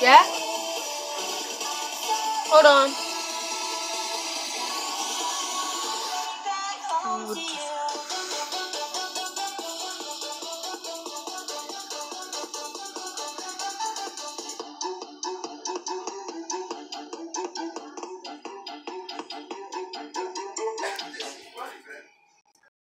Yeah? Hold on.